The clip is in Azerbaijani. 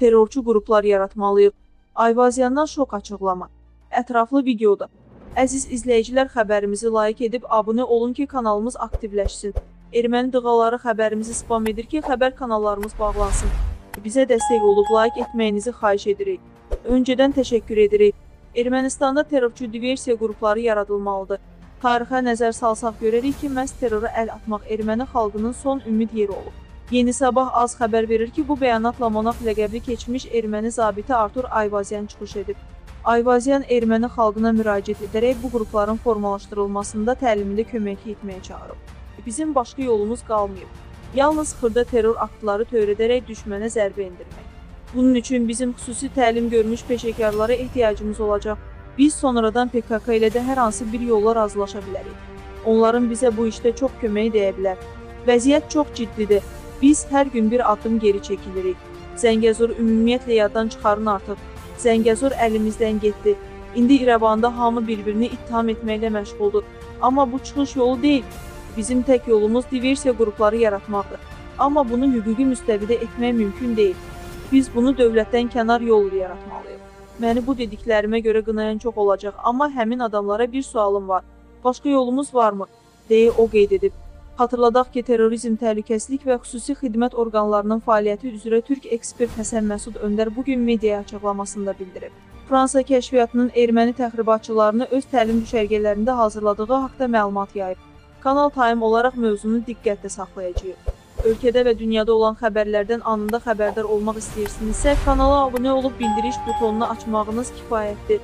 terrorçu qruplar yaratmalıyıq. Ayvazyandan şok açıqlama. Ətraflı videoda. Əziz izləyicilər xəbərimizi like edib abunə olun ki, kanalımız aktivləşsin. Erməni dığaları xəbərimizi spam edir ki, xəbər kanallarımız bağlansın. Bizə dəstək olub like etməyinizi xahiş edirik. Öncədən təşəkkür edirik. Ermənistanda terrorçu diversiya qrupları yaradılmalıdır. Tarixə nəzər salsaq görərik ki, məhz terrora əl atmaq erməni xalqının son ümid yeri olub. Yeni Sabah az xəbər verir ki, bu bəyanatla monarx ləqəbli keçmiş erməni zabiti Artur Ayvazyan çıxış edib. Ayvazyan erməni xalqına müraciət edərək bu qrupların formalaşdırılmasında təlimində kömək etməyə çağırıb. Bizim başqa yolumuz qalmayıb. Yalnız xırda terror aktları törədərək düşmənə zərbə endirmək. Bunun üçün bizim xüsusi təlim görmüş peşəkarlara ehtiyacımız olacaq. Biz sonradan PKK ilə də hər hansı bir yolla razılaşa bilərik. Onların bizə bu işdə çox köməyi dəyə bilər. Vəziyyət çox ciddidir. Biz hər gün bir addım geri çəkilirik. Zəngəzur ümumiyyətlə yaddan çıxarın artıq. Zəngəzur əlimizdən getdi. İndi İrəvanda hamı bir-birini ittiham etməklə məşğuldur. Amma bu çıxış yolu deyil. Bizim tək yolumuz diversiya qrupları yaratmaqdır. Amma bunu hüquqi müstəvidə etmək mümkün deyil. Biz bunu dövlətdən kənar yol yaratmalıyıq. Məni bu dediklərimə görə qınayan çox olacaq, amma həmin adamlara bir sualım var. Başqa yolumuz varmı? deyə o qeyd edib. Xatırladaq ki, terrorizm, təhlükəsizlik və xüsusi xidmət orqanlarının fəaliyyəti üzrə Türk ekspert Həsən Məsud Öndər bu gün mediaya açıqlamasında bildirib. Fransa kəşfiyyatının erməni təxribatçılarını öz təlim düşərgələrində hazırladığı haqqda məlumat yayıb. Kanal Time olaraq mövzunu diqqətlə saxlayacağıq. Ölkədə və dünyada olan xəbərlərdən anında xəbərdar olmaq istəyirsinizsə, kanala abunə olub bildiriş butonunu açmağınız kifayətdir.